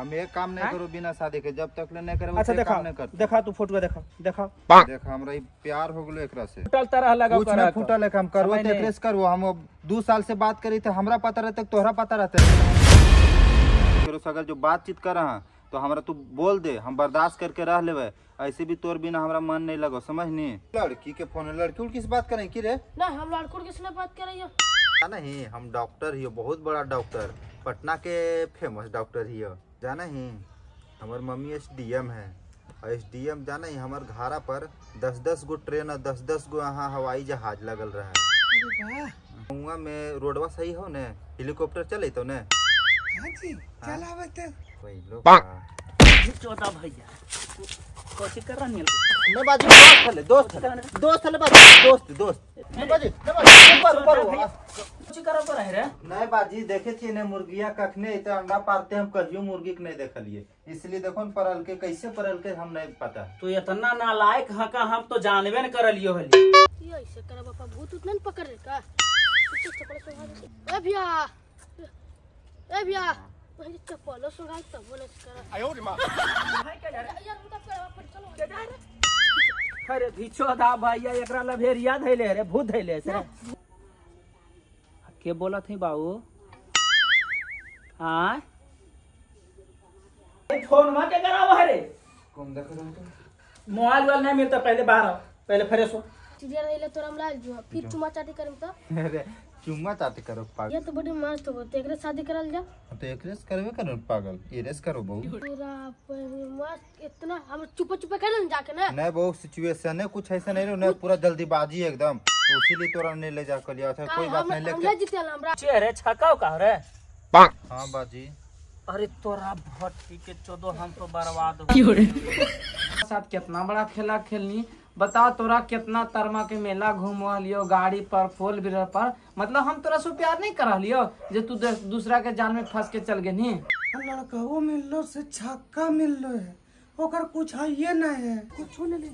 हम एक काम नहीं हाँ? करो बिना शादी के जब तक ले नहीं करे अच्छा देखा नहीं करते। देखा तू फ़ोटो देखा देखा देख हमरा ई प्यार हो गेलो एकरा से। फुटल तरह लगा कुछ नहीं फूटल है हम करबो तो। एकरे से करबो। हम अब दू साल से बात करी थे हमरा पता रहता तोहरा पता रहता। करो से अगर जो बातचीत कर रहा तो हमरा तू बोल दे हम बर्दाश्त करके रह लेवे ऐसे भी तोर बिना हमरा मन नहीं लगो समझ नहीं लड़की के फ़ोन लड़की उड़की से बात करें की रे? ना हम लड़कों किसने बात कर रही हो नहीं हम डॉक्टर ही बहुत बड़ा डॉक्टर पटना के फ़ेमस डॉक्टर ही हो। जाना ही। हमार मम्मी एस डी एम है। और एस डी एम जाना ही हमार घारा पर दस दस गो ट्रेन और दस दस गो यहाँ हवाई जहाज़ लगल रहा। है में रोडवा सही हो ने? हेलीकॉप्टर चले तो ने? वही लोग का। चौदह भैया। कोशिश कर रहा ने बाजू दोस्त दोस्त दोस्त दोस्त कर रहा है? नहीं बाजी देखे थी ने मुर्गिया कखने इतना अंडा पारते हम कहियो मुर्गी के नहीं देखलिए इसलिए देखो परल के कैसे परल के हम नहीं पता। तू इतना नालायक हका हम तो जानबे न करलियो हली ये ऐसे कर बापा भूत उतना पकड़ रहे का? चप्पल ए भैया! ए भैया! वही चप्पल से उठा तब बोले कर यार उनका पेड़ पर चलो। अरे भिचोदा भैया एकरा लभेरिया धैले रे भूत धैले से के बोला थी बाबू? हाँ फ़ोन में के करावा रे कौन देख रहे हो? मोबाइल वाल नहीं मिलता पहले बाहर आओ, पहले फ्रेश हो। चिड़िया रही तो हम लाल जो. फिर चुमा चाटी करम तो अरे चुम्मा चाटी करो पागल? ये तो बड़ी मस्त हो तो एकरे शादी करल जा. तो एक रेस करबे करो पागल? ये रेस करो बहू पूरा पर मस्त. इतना हम चुप चुप कर लें जाके ना. नहीं बहु सिचुएशन है कुछ ऐसा नहीं रहो पूरा जल्दीबाजी है एकदम. तो इसीलिए तोरा नहीं ले जा कर लिया। था कोई बात नहीं हम लेके ले जीते हमरा चेहरे छकाओ का रे हाँ बाजी। अरे तोरा भट्टी के चौदह हम तो बर्बाद हो साथ कितना बड़ा खेला खेलनी। बता तोरा कितना तरमा के मेला घूम लियो, गाड़ी पर, फोर व्हीलर पर। मतलब हम तोरा से प्यार नहीं करा लियो, जे तू दूसरा के जाल में फंस के चल गए नी लड़का मिललो से छक्का मिललो है, ओकर कुछ है ये नहीं है। कुछ नहीं।